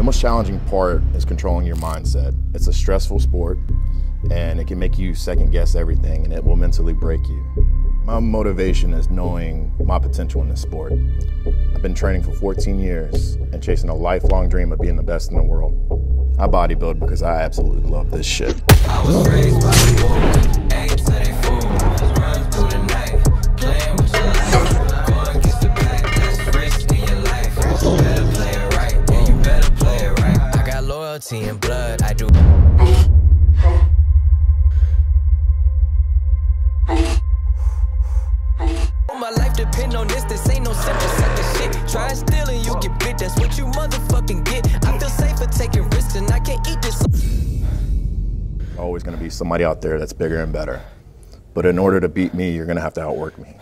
The most challenging part is controlling your mindset. It's a stressful sport and it can make you second guess everything and it will mentally break you. My motivation is knowing my potential in this sport. I've been training for 14 years and chasing a lifelong dream of being the best in the world. I bodybuild because I absolutely love this shit. Loyalty and blood. I do. My life depend on this. This ain't no simple shit. Try you get bit. That's what you motherfucking get. I feel safer taking risks and I can't eat this. Always gonna be somebody out there that's bigger and better. But in order to beat me, you're gonna have to outwork me.